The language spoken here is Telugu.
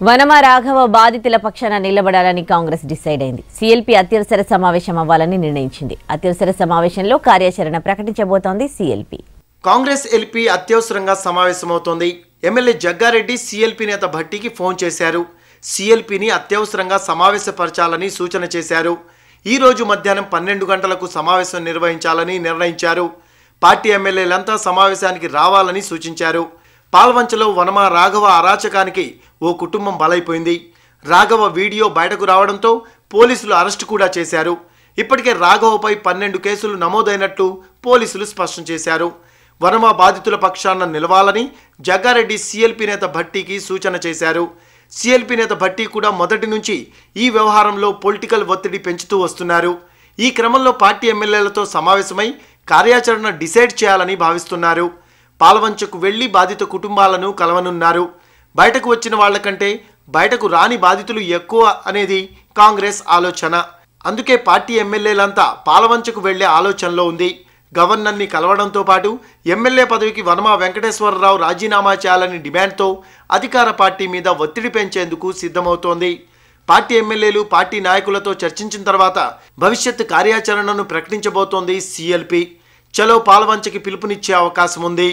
వనమ రాఘవ బాధితుల పక్షాన నిలబడాలని కాంగ్రెస్ డిసైడ్ అయింది. సీఎల్పీ అత్యవసర సమావేశం అవ్వాలని నిర్ణయించింది. అత్యవసర సమావేశంలో కార్యాచరణ ప్రకటించబోతోంది సీఎల్పీ. కాంగ్రెస్ ఎల్పీ అత్యవసరంగా సమావేశమవుతోంది. ఎమ్మెల్యే జగ్గారెడ్డి సీఎల్పీ నేత భట్టికి ఫోన్ చేశారు. సీఎల్పీని అత్యవసరంగా సమావేశపరచాలని సూచన చేశారు. ఈ రోజు మధ్యాహ్నం పన్నెండు గంటలకు సమావేశం నిర్వహించాలని నిర్ణయించారు. పార్టీ ఎమ్మెల్యేలంతా సమావేశానికి రావాలని సూచించారు. పాల్వంచలో వనమ రాఘవ అరాచకానికి ఓ కుటుంబం బలైపోయింది. రాఘవ వీడియో బయటకు రావడంతో పోలీసులు అరెస్టు కూడా చేశారు. ఇప్పటికే రాఘవపై పన్నెండు కేసులు నమోదైనట్లు పోలీసులు స్పష్టం చేశారు. వనమ బాధితుల పక్షాన నిలవాలని జగ్గారెడ్డి సిఎల్పి నేత భట్టీకి సూచన చేశారు. సిఎల్పి నేత భట్టి కూడా మొదటి నుంచి ఈ వ్యవహారంలో పొలిటికల్ ఒత్తిడి పెంచుతూ వస్తున్నారు. ఈ క్రమంలో పార్టీ ఎమ్మెల్యేలతో సమావేశమై కార్యాచరణ డిసైడ్ చేయాలని భావిస్తున్నారు. పాలవంచకు వెళ్ళి బాధిత కుటుంబాలను కలవనున్నారు. బయటకు వచ్చిన వాళ్ళకంటే బయటకు రాని బాధితులు ఎక్కువ అనేది కాంగ్రెస్ ఆలోచన. అందుకే పార్టీ ఎమ్మెల్యేలంతా పాలవంచకు వెళ్ళే ఆలోచనలో ఉంది. గవర్నర్ని కలవడంతో పాటు ఎమ్మెల్యే పదవికి వనమా వెంకటేశ్వరరావు రాజీనామా చేయాలని డిమాండ్తో అధికార పార్టీ మీద ఒత్తిడి పెంచేందుకు సిద్ధమవుతోంది. పార్టీ ఎమ్మెల్యేలు పార్టీ నాయకులతో చర్చించిన తర్వాత భవిష్యత్ కార్యాచరణను ప్రకటించబోతోంది సీఎల్పీ. చలో పాలవంచకి పిలుపునిచ్చే అవకాశం ఉంది